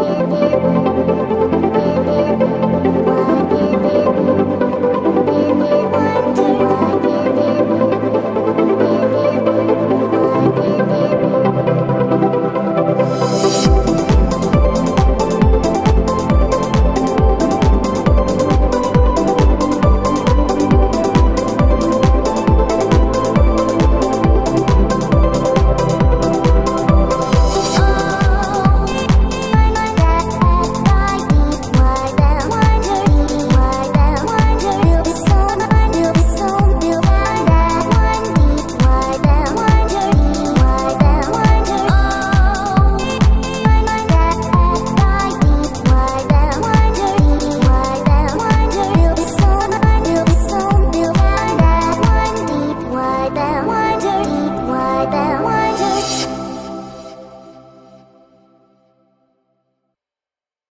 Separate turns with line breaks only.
Bye.